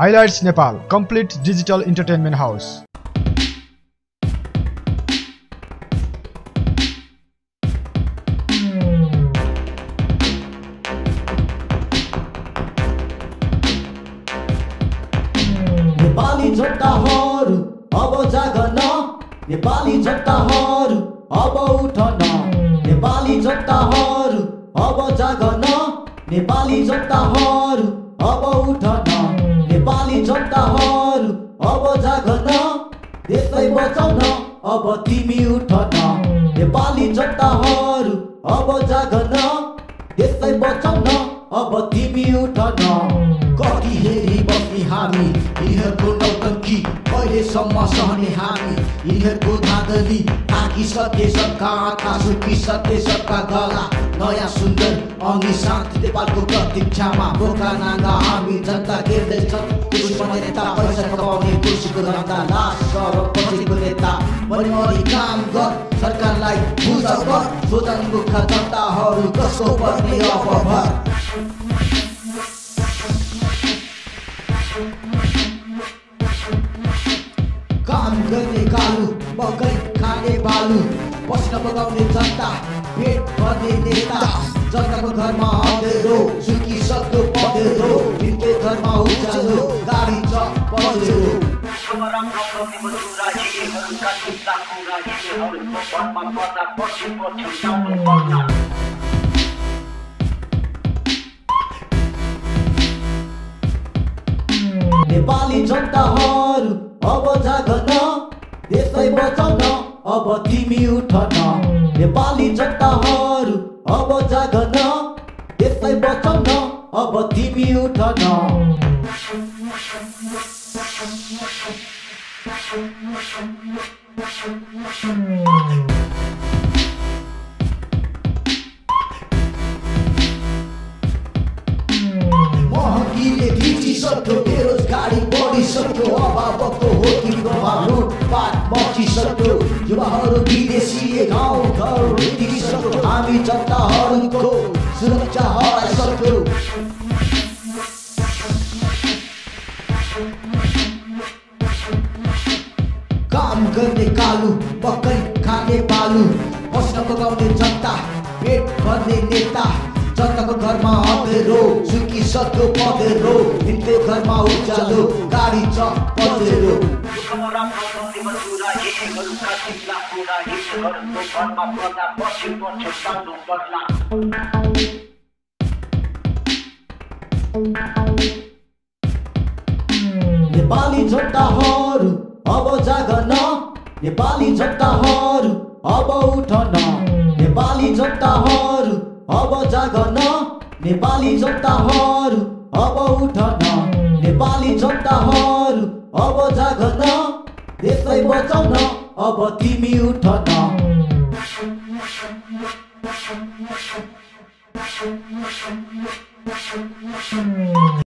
Highlights Nepal complete digital entertainment house Nepali जनताहरू अब जागन नेपाली जनताहरू अब उठन नेपाली जनताहरू अब जागन नेपाली जनताहरू अब उठन नेपाली जनताहरू अब जागन देशलाई बचाउन अब तिमी उठन। नेपाली जनताहरू अब जागन देशलाई बचाउन अब तिमी उठन। कति हेरी बस्ने हामी यिनीहरूको नौटङ्की। कहिलेसम्म सहने हामी यिनीहरूको धाँधली थाकिसके सबका आँखा सुकिसके सबका गला नयाँ सुन्दर अघि शान्ति नेपालको प्रतीक्षामा बोका नाङ्गा हामी जनता पनि काम गर सरकारलाई बुझ गर। जनताहरू कसको पर्ने अपभर गर्ने कालु मकै खाने बालु। पसिना बगाउने जनता पेट भर्ने नेता। जनताको घरमा अँधेरो सुकी सक्दो पँधेरो। भित्ते घरमा उज्यालो गाडी छ पँधेरो। नेपाली जनताहरू अब जागन देशलाई बचाउन अब तिमी उठन। नेपाली जनताहरू अब जागन देशलाई बचाउन अब तिमी उठन। महँगीले खिचिसक्यो बेरोजगारी बढिसक्यो अभावको हो कि प्रभाव लुटपाट मचिसक्यो युवाहरू विदेशी गाउँ घर भेटिसक्यो हामी जनताहरूको सुरक्षा हराइसक्यो काम गर्ने कालु पक्कै खाने बालु पस्न पकाउने जनता पेट भर्ने नेता। जनताको घरमा अँधेरो सुकिसक्यो पँधेरो हिँड्दै घरमा उज्यालो गाडी छ पँधेरो नेपाली जनताहरू अब जागन। नेपाली जनताहरू अब उठन। नेपाली जनताहरू अब जागन। नेपाली जनताहरू अब उठन। नेपाली जनताहरू अब जागन देशलाई बचाउन अब तिमी उठन।